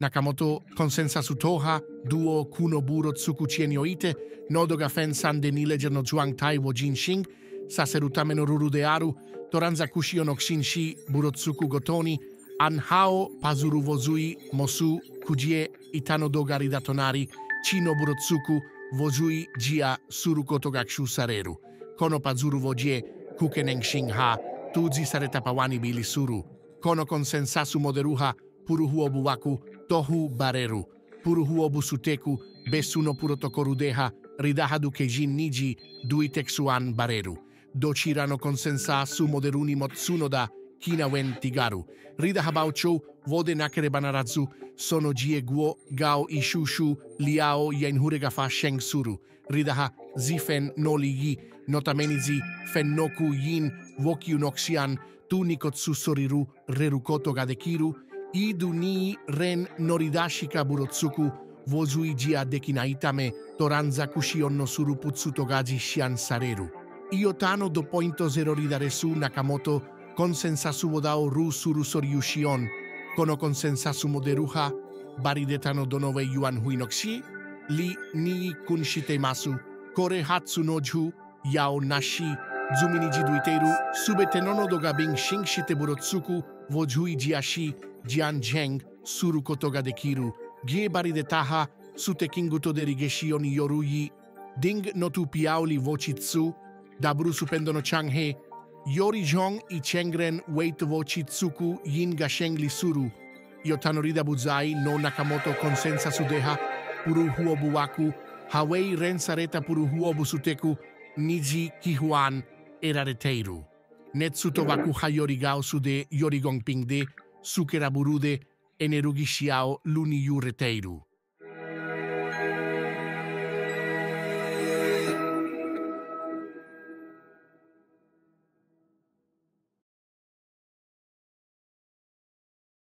Nakamoto consensasu toha, duo kuno buro tsuku chien yoite, nodo ga fen san de nileger no juang tai wo jin shing, saserutame no ruru de aru, toranza kushi ono kshin shi buro tsuku gotoni, an hao pazuru vozui mosu kujie itano do garida tonari, chino buro tsuku vozui jia suru koto gakshu sareru. Kono pazuru vojie kukeneng shing ha, tuzi sareta pawani bili suru. Kono consensasu moderuha, puru huobu waku, tohu bareru, puruhu obusuteku, besuno purotocorudeha, ridahadu kejin niji, duitexuan bareru. Dochirano consensa sumoderuni motsunoda, kinawen tigaru. Ridahabaucho, vode nakere banarazu, sono jie guo, gao ishushu, liao yenhuregafa shengsuru. Ridaha zifen noliyi, notamenizi, fennoku yin, vokiunoxian, tunikotsu soriru, rerukoto gadekiru, iduni ren noridashika burotsuku vozuijia dekinaitame toranzakushi onno suruputsutogaji shian sareru. Iotano do pointo zeroridaresu nakamoto konsensasu bodao ru suru soriushion kono konsensasu moderuha baridetano donove yuan huinoxi li ni kunshite masu kore hatsu noju yao nashi Zuminiji duiteru subetenono do gabing shingshite burotsuku vojuijiashi jiashi, jian jeng, suru kotoga dekiru, gie baridetaha, sute kinguto de rigeshion yoruyi, ding notu piauli vochitsu, dabru supendono changhe, yori jong i chengren wait vochitsuku yin gasheng li suru, yotanorida buzai no nakamoto konsensa sudeha, puru huo buwaku, hawei ren sareta puru huo busuteku, niji kihuan erareteiru. Netsuto waku hayori gao sude yorigong pingde, sukeraburude enerugishiao luni yureteiru.